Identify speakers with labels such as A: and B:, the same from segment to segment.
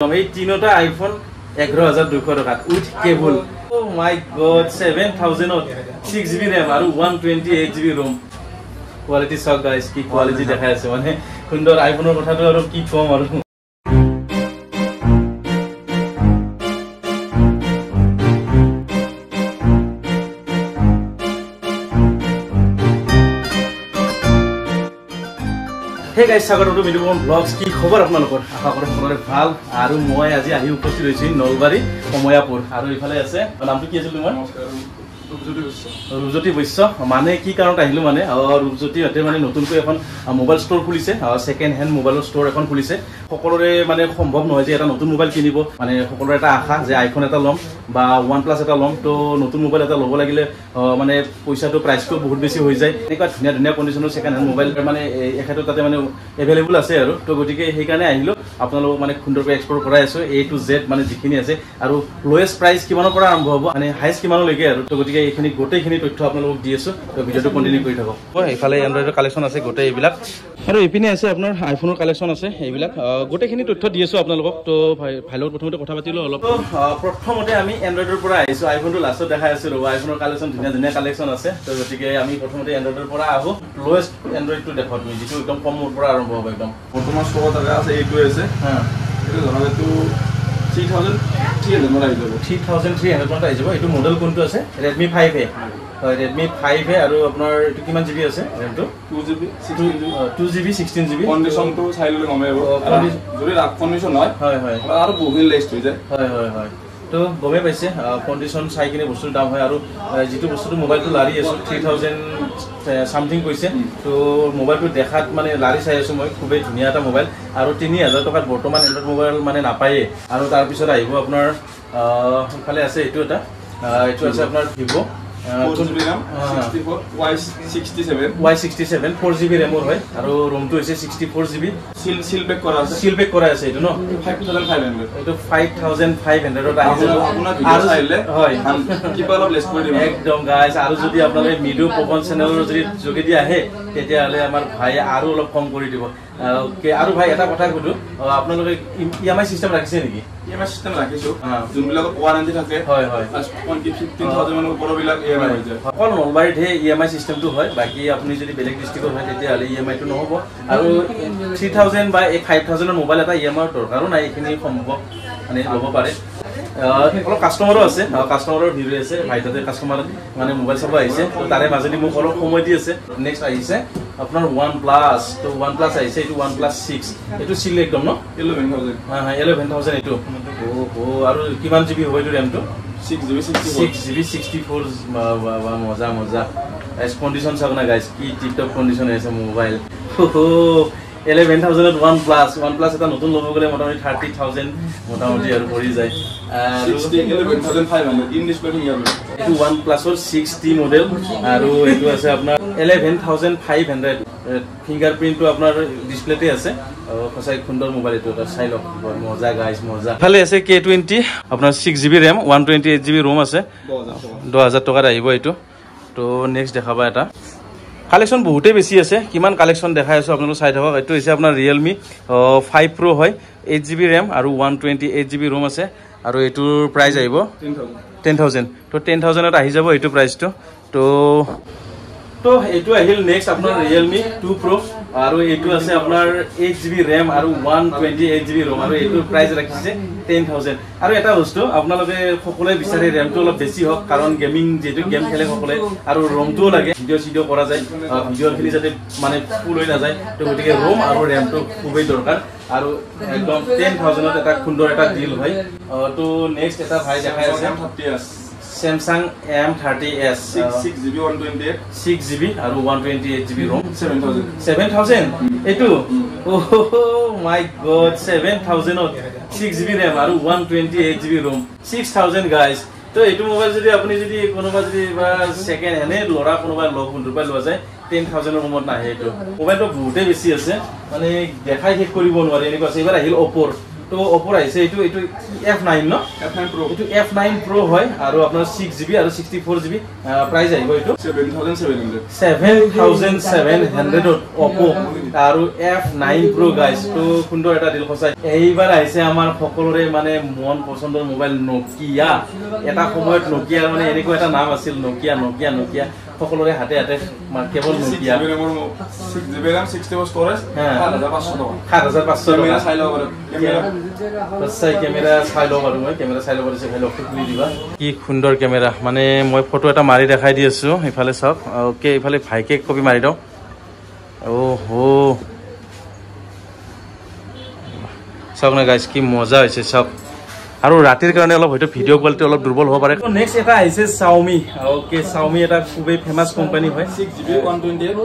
A: এই তিনিটা আইফোন এঘাৰ হাজাৰ দুশ টকাত with cable. My god seven থাউজেণ্ডত ছিক্স জিবি ৰেম আৰু one twenty eight GB ROM quality চাওক গাইজ কি কোৱালিটি দেখাই আছে মানে সুন্দৰ আইফোনৰ কথাটো আৰু কি ক'ম আৰু। সেই গাইজ স্বাগতম টু মিডিকম ব্লগছ কি খবৰ আপোনালোকৰ? আশা কৰোঁ সকলোৰে ভাল আৰু মই আজি আহি উপস্থিত হৈছোঁ নলবাৰী কময়াপুৰ। আৰু ইফালে আছে নামটো কি আছিল তোমাৰ? ৰূপজ্যোতি বৈশ্য মানে কি কাৰণত আহিলোঁ মানে ৰূপজ্যোতিহঁতে মানে নতুনকৈ এখন মোবাইল ষ্ট'ৰ খুলিছে। ছেকেণ্ড হেণ্ড মোবাইলৰ ষ্ট'ৰ এখন খুলিছে। সকলোৰে মানে সম্ভৱ নহয় যে এটা নতুন মোবাইল কিনিব। মানে সকলোৰে এটা আশা যে আইফোন এটা ল'ম বা ওৱান প্লাছ এটা ল'ম। তো নতুন মোবাইল এটা ল'ব লাগিলে মানে পইচাটো প্ৰাইচটো বহুত বেছি হৈ যায়। এনেকুৱা ধুনীয়া ধুনীয়া কণ্ডিশ্যনৰ ছেকেণ্ড হেণ্ড মোবাইল মানে এখেতৰ তাতে মানে এভেইলেবল আছে আৰু। তো গতিকে সেইকাৰণে আহিলোঁ। আপোনালোকক মানে সুন্দৰকৈ এক্সপ্ল'ৰ কৰাই আছোঁ। এ টু জেড মানে যিখিনি আছে। আৰু লৱেষ্ট প্ৰাইচ কিমানৰ পৰা আৰম্ভ হ'ব? মানে হাইষ্ট কিমানলৈকে আৰু। তো গতিকে এইখিনি গোটেইখিনি তথ্য আপোনালোকক দি আছোঁ তো ভিডিঅ'টো কণ্টিনিউ কৰি থাকক। এইফালে এণ্ড্ৰইডৰ কালেকশ্যন আছে গোটেই এইবিলাক। আৰু এইপিনে আছে আপোনাৰ আইফোনৰ কালেকশ্যন আছে এইবিলাক। গোটেইখিনি তথ্য দি আছোঁ আপোনালোকক তো ভাই লগত প্ৰথমতে কথা পাতিলোঁ অলপ। প্ৰথমতে আমি এণ্ড্ৰইডৰ পৰা আহিছোঁ। আইফোনটো লাষ্টত দেখাই আছোঁ ৰ'ব আইফোনৰ কালেকশ্যন ধুনীয়া ধুনীয়া কালেকশ্যন আছে। তো গতিকে আমি প্ৰথমতে এণ্ড্ৰইডৰ পৰা আহোঁ। লৱেষ্ট এণ্ড্ৰইডটো দেখোঁ তুমি যিটো একদম কম মোৰ পৰা আৰম্ভ হ'ব একদম।
B: বৰ্তমান ষ্টকত আছে এইটোৱে আছে। এইটো জনাব এইটো থ্ৰী থাউজেণ্ড থ্ৰী হাণ্ড্ৰেডমান আহি যাব।
A: থ্ৰী থাউজেণ্ড থ্ৰী হাণ্ড্ৰেডমানত আহি যাব। এইটো মডেল কোনটো আছে? ৰেডমি ফাইভ এ হয়। ৰেডমি ফাইভ এ আৰু আপোনাৰ এইটো কিমান জি বি আছে? ৰেমটো
B: two? G B sixteen G B
A: two G B sixteen G B
B: কণ্ডিশ্যনটো চাই ল'লে গমেই
A: condition-
B: যদি ৰাফ কণ্ডিশ্যন হয়
A: হয় হয়।
B: আৰু বহুখিনি লেষ্ট হৈ যায়।
A: হয় হয় হয়। তো গমেই পাইছে কণ্ডিশ্যন চাই কিনে বস্তুৰ দাম হয় আৰু যিটো বস্তুটো মোবাইলটো লাৰি আছোঁ থ্ৰী থাউজেণ্ড চামথিং কৈছে। তো মোবাইলটো দেখাত মানে লাৰি চাই আছোঁ মই খুবেই ধুনীয়া এটা মোবাইল আৰু তিনি হাজাৰ টকাত বৰ্তমান এণ্ড্ৰইড মোবাইল মানে নাপায়েই। আৰু তাৰপিছত আহিব আপোনাৰ আহ, ইফালে আছে এইটো এটা। এইটো আছে আপোনাৰ Vivo'
B: Y sixty seven
A: four G B ৰেমৰ হয় আৰু ৰুমটো হৈছে sixty four G B
B: seal seal pack কৰা আছে।
A: চিল পেক কৰা আছে এইটো ন?
B: ফাইভ থাউজেণ্ড ফাইভ হাণ্ড্ৰেড
A: এইটো ফাইভ থাউজেণ্ড ফাইভ হাণ্ড্ৰেডত আহি যাব
B: আহিলে
A: হয়।
B: কিবা অলপ লেষ্ট কৰি দিব।
A: একদম গাইজ আৰু যদি আপোনালোকে মিডু পৱন চেনেলৰ যদি যোগেদি আহে তেতিয়াহ'লে আমাৰ ভাইয়ে আৰু অলপ কম কৰি দিব। okay, আৰু ভাই এটা কথা সুধো। আপোনালোকে ই এম আই চিষ্টেম ৰাখিছে নেকি?
B: ই এম আই চিষ্টেম ৰাখিছোঁ। যোনবিলাকত ৱাৰেণ্টি থাকে
A: হয় হয়।
B: ফিফটিন ওপৰবিলাক ই এম আই হৈ যায়
A: অকল নলবাৰীতহে ই এম আই চিষ্টেমটো হয় বাকী আপুনি যদি বেলেগ ডিষ্ট্ৰিক্টত হয় তেতিয়াহ'লে ই এম আইটো নহ'ব। আৰু থ্ৰী থাউজেণ্ড বা এই ফাইভ থাউজেণ্ডৰ মোবাইল এটা ই এম আইৰ দৰকাৰো নাই এইখিনি সম্ভৱ মানে ল'ব পাৰে। অলপ কাষ্টমাৰো আছে কাষ্টমাৰৰ ভিৰ আছে ভাইটাতে কাষ্টমাৰ মানে মোবাইল চাব আহিছে তাৰে মাজেদি মোক অলপ সময় দি আছে। নেক্সট আহিছে আপোনাৰ ওৱান প্লাছ তো ওৱান প্লাছ আহিছে এইটো ওৱান প্লাছ ছিক্স এইটো চিলে একদম ন?
B: ইলেভেন থাউজেণ্ড
A: হয় হয় ইলেভেন থাউজেণ্ড এইটো। আৰু কিমান জি বি হ'ব এইটো ৰেমটো
B: ছিক্স
A: ছিক্স মজা মজা গাইজ কণ্ডিশ্যন চাওক না গাইজ কি টিপটপ কণ্ডিশ্যন আছে মোবাইল ইলেভেন থাউজেণ্ডত ওৱান প্লাছ ওৱান প্লাছ এটা নতুন ল'ব গ'লে মোটামুটি থাৰ্টি থাউজেণ্ড মোটামুটি আৰু পৰি যায় এইটো ওৱান প্লাছৰ ছিক্সটি মডেল আৰু এইটো আছে আপোনাৰ eleven thousand five hundred finger প্ৰিণ্টটো আপোনাৰ ডিছপ্লেতে আছে। সঁচাই সুন্দৰ মোবাইল এইটো এটা চাই লওক। মজা গাইজ মজা। ইফালে আছে কে টুৱেণ্টি আপোনাৰ six G B RAM one twenty eight G B ROM আছে।
B: দহ হাজাৰ
A: টকাত আহিব এইটো। তো নেক্সট দেখাবা এটা। কালেকশ্যন বহুতেই বেছি আছে। কিমান কালেকশ্যন দেখাই আছোঁ আপোনালোক চাই থাকক। এইটো হৈছে আপোনাৰ ৰিয়েলমি ফাইভ প্ৰ' হয়। এইট জি বি ৰেম আৰু one twenty eight G B ROM আছে। আৰু এইটোৰ প্ৰাইচ আহিব।
B: টেন থাউজেণ্ড
A: তো টেন থাউজেণ্ডত আহি যাব এইটো প্ৰাইচটো তো তো এইটো আহিল নেক্সট আপোনাৰ ৰিয়েলমি টু প্ৰ' আৰু এইটো আছে আপোনাৰ এইট জি বি ৰেম আৰু one twenty eight G B ROM আৰু এইটোৰ প্ৰাইচ ৰাখিছে টেন থাউজেণ্ড আৰু এটা বস্তু আপোনালোকে সকলোৱে বিচাৰে ৰেমটো অলপ বেছি হওক কাৰণ গেমিং যিহেতু গেম খেলে সকলোৱে আৰু ৰোমটোও লাগে ভিডিঅ' চিডিঅ' কৰা যায় ভিডিঅ'খিনি যাতে মানে ফুল হৈ নাযায় তো গতিকে ৰোম আৰু ৰেমটো খুবেই দৰকাৰ। আৰু একদম টেন থাউজেণ্ডত এটা সুন্দৰ এটা ডিল হয়। তো নেক্সট এটা ভাই দেখাই আছে। Samsung M thirty S
B: six six G B one twenty eight
A: six G B আৰু one twenty eight G B ROM
B: seven thousand
A: seven thousand এইটো? মাই গড ছেভেন থাউজেণ্ডত ছিক্স জি বি ৰেম আৰু one twenty eight G B ROM six thousand guys তো এইটো mobile যদি আপুনি যদি কোনোবা যদি বা ছেকেণ্ড হেণ্ডে ল'ৰা কোনোবা লগ বন্ধুৰ পৰা লোৱা যায় টেন থাউজেণ্ডৰ ৰুমত নাহে এইটো। মোবাইলটো বহুতেই বেছি আছে। মানে দেখাই শেষ কৰিব নোৱাৰি এনেকুৱা আছে। এইবাৰ আহিল অ'প'ৰ তো অপৰ আহিছে এইটো এইটো এফ নাইন ন?
B: এফ নাইন প্ৰ'
A: এইটো এফ নাইন প্ৰ' হয় আৰু আপোনাৰ ছিক্স জি বি আৰু sixty four G B price আহিব এইটো।
B: ছেভেন থাউজেণ্ড ছেভেন
A: হাণ্ড্ৰেডত অপ' আৰু এফ নাইন প্ৰ' গাইজ তো সুন্দৰ এটা দিল সঁচাই। এইবাৰ আহিছে আমাৰ সকলোৰে মানে মন পচন্দৰ মোবাইল নকিয়া এটা সময়ত নকিয়াৰ মানে এনেকুৱা এটা নাম আছিল নকিয়া নকিয়া নকিয়া সকলোৰে হাতে হাতে কেৱল নকিয়া।
B: সাত হাজাৰ পাঁচশ টকা। কেমেৰা চাই
A: মই। কেমেৰা চাই ল'ব দিছে খুলি দিবা। কি সুন্দৰ কেমেৰা মানে মই ফটো এটা মাৰি দেখাই দি আছোঁ ইফালে চাওক। অ'কে ইফালে ভাইকে কপি মাৰি দিওঁ অ' হো চাওক না গাইজ কি মজা হৈছে চাওক। আৰু ৰাতিৰ কাৰণে অলপ হয়তো ভিডিঅ' কোৱালিটি অলপ দুৰ্বল হ'ব পাৰে। নেক্সট এটা আহিছে চাওমি অ'কে চাওমি এটা খুবেই ফেমাছ কোম্পানী হয়।
B: Six GB one twenty eight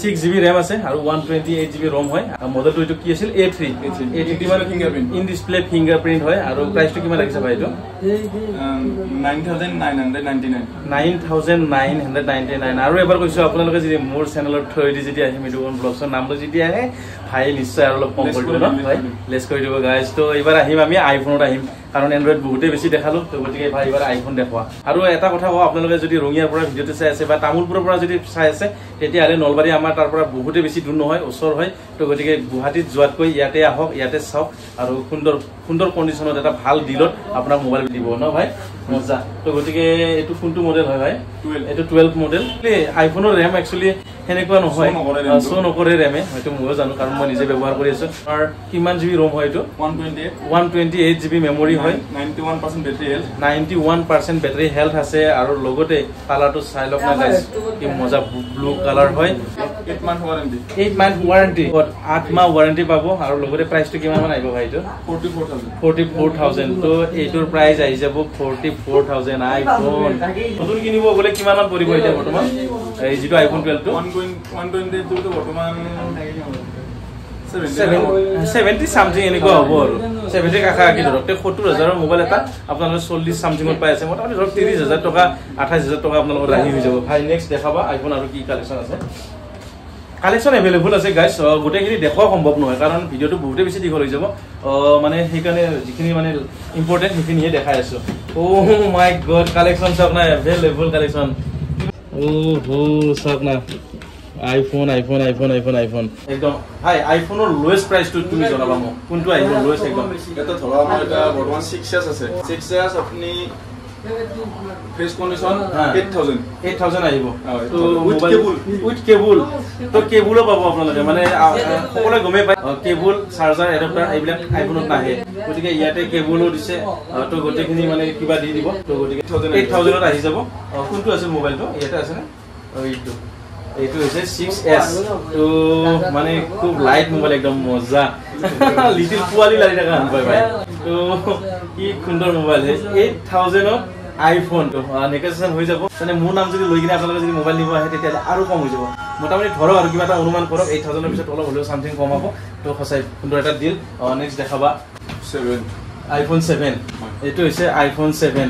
A: six GB RAM আছে আৰু one twenty eight GB ROM হয়। আৰু মডেলটো এইটো কি আছিল? এ থ্ৰী এ থ্ৰী কিমান
B: Fingerprint.
A: In display fingerprint হয়। আৰু প্ৰাইচটো কিমান লাগিছে ভাই এইটো?
B: Nine thousand nine hundred ninety nine
A: nine thousand nine hundred ninety nine আৰু এবাৰ কৈছোঁ আপোনালোকে যদি মোৰ চেনেলৰ থ্ৰুৱেদি যদি আহে মিডুকন ব্লগছৰ নামটো যদি আহে ভাই নিশ্চয় আৰু অলপ কম কৰি দিব। লেছ কৰি দিব গাইজ তো এইবাৰ আহিম আমি আইফোনত আহিম। কাৰণ এণ্ড্ৰইড বহুতেই বেছি দেখালো। তো গতিকে ভাই এইবাৰ আইফোন দেখুৱা আৰু এটা কথা কওঁ আপোনালোকে যদি ৰঙিয়াৰ পৰা ভিডিঅ'টো চাই আছে বা তামোলপুৰৰ পৰা যদি চাই আছে তেতিয়াহ'লে নলবাৰী আমাৰ তাৰ পৰা বহুতেই বেছি দূৰ নহয় ওচৰ হয়। তো গতিকে গুৱাহাটীত যোৱাতকৈ ইয়াতে আহক ইয়াতে চাওক। আৰু সুন্দৰ সুন্দৰ কণ্ডিশ্যনত এটা ভাল ডিলত আপোনাৰ মোবাইল দিব ন ভাই? মজা। তো গতিকে এইটো কোনটো মডেল হয় ভাই?
B: 12
A: এইটো টুৱেলভ মডেল আইফোনৰ ৰেম একচুৱেলি সেনেকুৱা নহয়। শ্ব' নকৰে ৰেমে হয়তো ময়ো জানো কাৰণ মই নিজে ব্যৱহাৰ কৰি আছো। আৰু কিমান জিবি ৰোম হয় এইটো?
B: One twenty eight
A: GB memory হয়।
B: Ninety one percent battery health
A: ninety one percent battery health আছে আৰু লগতে কালাৰটো চাই লওক না। কি মজা ব্লু কালাৰ হয়।
B: এইট মান্থ ৱাৰেণ্টি
A: আঠ মাহ ৱাৰেণ্টি পাব আৰু লগতে প্ৰাইচটো কিমান মান আহিব ভাই এইটো?
B: Forty four thousand
A: forty four thousand ত' এইটোৰ প্ৰাইচ আহি যাব ফৰ্টি ফ'ৰ থাউজেণ্ড আইফোন নতুন কিনিব গ'লে কিমান মান পৰিব এতিয়া বৰ্তমান? এই যিটো আইফোন টুৱেলভটো ছেভেণ্টি চামথিং এনেকুৱা হ'ব আৰু। ছেভেণ্টি কাষা কাষি ধৰক। তে সত্তৰ হাজাৰৰ মোবাইল এটা আপোনালোকে চল্লিছ চামথিঙত পাই আছে। মোটামুটি ধৰক ত্ৰিছ হাজাৰ টকা আঠাইছ হাজাৰ টকা আপোনালোকৰ ৰাহি হৈ যাব। ভাই নেক্সট দেখাবা আইফোন আৰু কি কালেকশ্যন আছে? কালেকশ্যন এভেইলেবল আছে গাইজ গোটেইখিনি দেখুওৱা সম্ভৱ নহয় কাৰণ ভিডিঅ'টো বহুতেই বেছি দীঘল হৈ যাব। মানে সেইকাৰণে যিখিনি মানে ইম্পৰ্টেণ্ট সেইখিনিহে দেখাই আছো। অ' মাই গড কালেকশ্যন চাওক না এভেইলেবল কালেকশ্যন অ' হো চাওক না। IPhone iPhone iPhone iPhone iPhone একদম। ভাই আইফোনৰ লোৱেষ্ট প্ৰাইচটো তুমি জনাবা মোক। কোনটো আহিব লোৱেষ্ট একদম?
B: এটা ধৰা আমাৰ এতিয়া বৰ্তমান ছিক্স ইয়াৰ্ছ আছে। ছিক্স ইয়াৰ্ছ আপুনি ফ্ৰেছ কণ্ডিশ্যন
A: হা।
B: এইট থাউজেণ্ড
A: এইট থাউজেণ্ড আহিব।
B: হয়,
A: তো
B: with
A: mobile
B: cable.
A: With cable তো কেবুলো পাব আপোনালোকে। মানে আ, আ, সকলোৱে গমেই পায়। অ, কেবুল চাৰ্জাৰ এডপ্টাৰ এইবিলাক আইফোনত নাহে। গতিকে ইয়াতে কেবুলো দিছে। অ, তো গোটেইখিনি মানে কিবা দি দিব। তো গতিকে
B: 8,000
A: এইট থাউজেণ্ডত আহি যাব। অ, কোনটো আছিল মোবাইলটো ইয়াতে আছেনে? অ, এইটো। এইটো হৈছে ছিক্স এছ তো মানে খুব লাইট মোবাইল একদম মজা। লিটিল পোৱালি লাগি থকা হেন পায়। ভাই তো কি সুন্দৰ মোবাইল এইট থাউজেণ্ডত আইফোনটো নেগচিয়েশ্যন হৈ যাব। মানে মোৰ নাম যদি লৈ কিনে আপোনালোকে যদি মোবাইল নিব আহে তেতিয়াহ'লে আৰু কম হৈ যাব। মোটামুটি ধৰক আৰু কিবা এটা অনুমান কৰক এইট থাউজেণ্ডৰ পিছত অলপ হ'লেও চামথিং কম হ'ব। তো সঁচাই সুন্দৰ এটা ডিল নেক্সট দেখাবা।
B: ছেভেন
A: আইফোন ছেভেন এইটো হৈছে আইফোন ছেভেন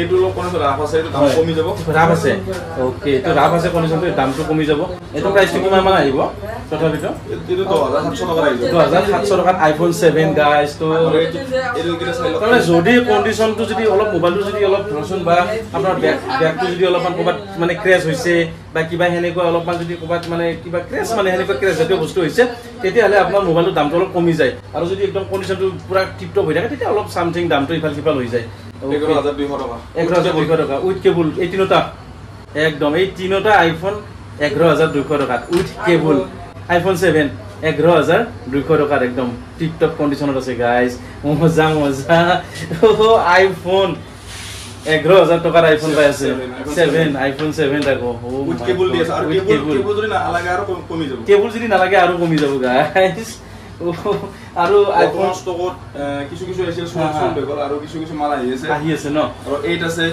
B: এইটো অলপ কণ্ডিশ্যন ৰাফ আছে এইটো দাম
A: হয়।
B: কমি যাব।
A: ৰাফ আছে। অ'কে এইটো ৰাফ আছে কণ্ডিশ্যনটো দামটো কমি যাব। এইটো প্ৰাইচটো কিমান মান আহিব? তথাপিতো?
B: এইটো দহ হাজাৰ সাতশ টকা আহিব
A: দুহেজাৰ সাতশ টকাত আইফোন ছেভেন গাইজ তো
B: আৰু এইটো এইটো কেইটা চাই লওক।
A: তাৰমানে যদি কণ্ডিশ্যনটো যদি অলপ মোবাইলটো যদি অলপ ধৰচোন বা আপোনাৰ বেগ বেগটো যদি অলপমান ক'ৰবাত মানে ক্ৰেছ হৈছে বা কিবা সেনেকুৱা অলপমান যদি ক'ৰবাত মানে কিবা ক্ৰেছ মানে সেনেকুৱা ক্ৰেছ জাতীয় বস্তু হৈছে তেতিয়াহ'লে আপোনাৰ মোবাইলটোৰ দামটো অলপ কমি যায়। আৰু যদি একদম কণ্ডিশ্যনটো পূৰা টিপটপ হৈ থাকে তেতিয়া অলপ চামথিং দামটো ইফাল সিফাল হৈ যায়।
B: এঘাৰ হাজাৰ দুইশ টকা।
A: এঘাৰ হাজাৰ দুইশ টকা উইথ কেবুল এই তিনিটা। একদম এই তিনিটা আইফোন এঘাৰ হাজাৰ দুইশ টকাত উইথ কেবুল আইফোন ছেভেন এঘাৰ হাজাৰ দুইশ টকাত একদম টিপ টপ কণ্ডিশ্যনত আছে গাইজ মজা মজা। আইফোন এঘাৰ হাজাৰ টকাৰ আইফোন পাই আছে।
B: Seven, iPhone
A: seven iPhone seven আকৌ
B: উইথ কেবুল দি আছে। আৰু কেবুল কেবুল যদি নালাগে আৰু কম- কমি যাব।
A: কেবুল যদি নালাগে আৰু কমি যাব গাইজ আৰু
B: বৰ্তমান ষ্টকত কিছু কিছু আহিছে
A: হা,
B: চল্ড
A: হা।
B: চল্ড হৈ গ'ল আৰু কিছু কিছু মাল আহি আছে।
A: আহি আছে ন?
B: আৰু এইট আছে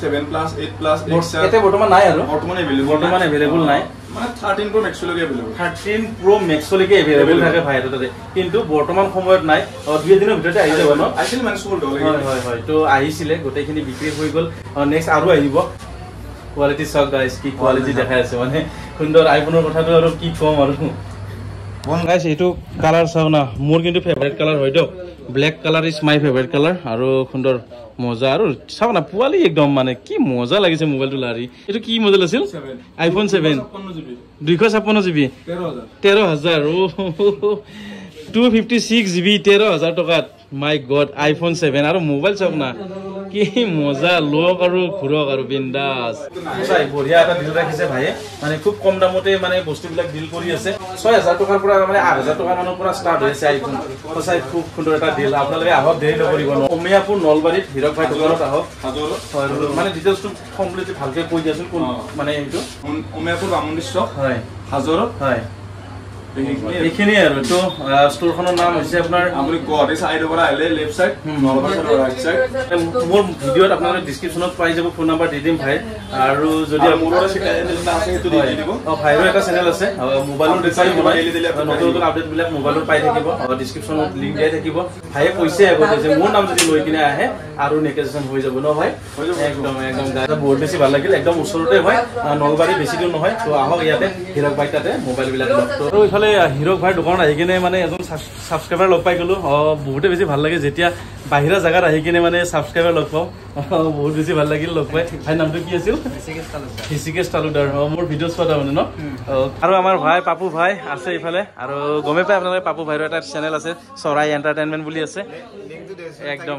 B: ছেভেন প্লাছ এইট প্লাছ
A: এতিয়া বৰ্তমান নাই আৰু।
B: বৰ্তমান এভেইলেবল
A: বৰ্তমান available নাই।
B: মানে থাৰ্টিন প্ৰ' মেক্সলৈকে এভেইলেবল
A: থাৰ্টিন প্ৰ' মেক্সলৈকে এভেইলেবল থাকে ভাই এটা তাতে। কিন্তু বৰ্তমান সময়ত নাই। অ, দুই এদিনৰ ভিতৰতে আহি যাব ন?
B: আহিছিল মানে চল্ড হ'ল
A: হয় হয় হয়। তো আহিছিলে গোটেইখিনি বিক্ৰী হৈ গ'ল। নেক্সট আৰু আহিব। কোৱালিটি চাওক গাইজ কি কোৱালিটি দেখাই আছে মানে। সুন্দৰ আইফোনৰ কথাটো আৰু কি ক'ম আৰু। গাইজ এইটো কালাৰ চাওক না। মোৰ কিন্তু ফেভাৰিট কালাৰ হয় দিয়ক। Black colour is my favourite colour আৰু সুন্দৰ মজা আৰু চাওক না পোৱালি একদম মানে কি মজা লাগিছে মোবাইলটো লাৰি। এইটো কি মডেল আছিল? আইফোন ছেভেন দুইশ ছাপন্ন জিবি। তেৰ হাজাৰ। টু ফিফটি ছিক্স জিবি তেৰ হাজাৰ টকাত। মাই গড আইফোন ছেভেন আৰু মোবাইল চাওক না। কি মজা লওক আৰু ঘূৰক আৰু বিন্দাছ বঢ়িয়া এটা ডিল ৰাখিছে ভাইয়ে। মানে খুব কম দামতে মানে বস্তুবিলাক ডিল কৰি আছে। ছয় হাজাৰ টকাৰ পৰা মানে আঠ হাজাৰ টকা মানৰ পৰা ষ্টাৰ্ট হৈ আছে আইফোন সঁচাই খুব সুন্দৰ এটা ডিল আপোনালোকে আহক দেৰি নকৰিব অমিয়াপুৰ নলবাৰীত হীৰক ভাই দোকানত আহক। মানে ডিটেইলছটো কমপ্লিটলি ভালকে কৈ দিয়াচোন কোন মানে এইটো।
B: উমিয়াপুৰ বামুণ্ডী চক
A: হয়।
B: হাজৰত।
A: হয়। এইখিনিয়ে আৰু। এইটো ষ্ট'ৰখনৰ নাম হৈছে আপোনাৰ
B: আপুনি গুৱাহাটী চাইডৰ পৰা আহিলে লেফ্ট চাইড নলবাৰী চাইডৰ ৰাইট চাইড
A: মোৰ ভিডিঅ'ত আপোনালোকে ডিছক্ৰিপশ্যনত পাই যাব ফোন নাম্বাৰ দি দিম ভাই। আৰু যদি ভাইৰো এটা চেনেল আছে।
B: update
A: নতুন নতুন আপডেট বিলাক মোবাইলত পাই থাকিব। ডিছক্ৰিপশ্যনত লিংক দিয়াই থাকিব। ভাইয়ে কৈছে আগতে যে মোৰ নাম যদি লৈ কিনে আহে আৰু নেকেচন হৈ যাব ন ভাই। একদম একদম। বহুত বেছি ভাল লাগিল। একদম ওচৰতে হয়। নলবাৰী বেছি দূৰ নহয়। ত' আহক ইয়াতে হীৰক ভাই তাতে মোবাইল বিলাক লওক। ত' আৰু ইফালে হীৰক ভাইৰ দোকানত আহি কিনে মানে এজন ছাবস্ক্ৰাইবাৰ লগ পাই গ'লো। অ বহুতে বেছি ভাল লাগে যেতিয়া বাহিৰা জেগাত আহি কিনে মানে ছাবস্ক্ৰাইবাৰ লগ পাওঁ। বহুত বেছি ভাল লাগিল লগ পাই। ভাই নামটো কি আছিল? ঋষিকেশ তালুকদাৰ। অ, মোৰ ভিডিঅ' চোৱা তাৰমানে ন? আৰু আমাৰ ভাই পাপু ভাই আছে ইফালে আৰু গমেই পাই আপোনালোকে পাপু ভাইৰো এটা চেনেল আছে চৰাই এণ্টাৰটেইনমেণ্ট বুলি আছে। একদম।